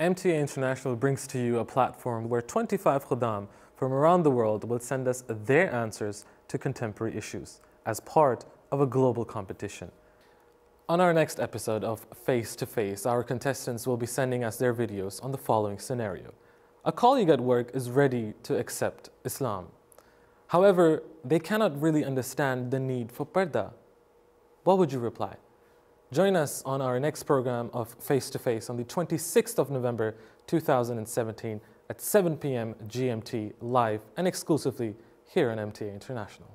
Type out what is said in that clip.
MTA International brings to you a platform where 25 Khuddam from around the world will send us their answers to contemporary issues as part of a global competition. On our next episode of Face to Face, our contestants will be sending us their videos on the following scenario. A colleague at work is ready to accept Islam. However, they cannot really understand the need for parda. What would you reply? Join us on our next program of Face to Face on the 26th of November 2017 at 7 p.m. GMT live and exclusively here on MTA International.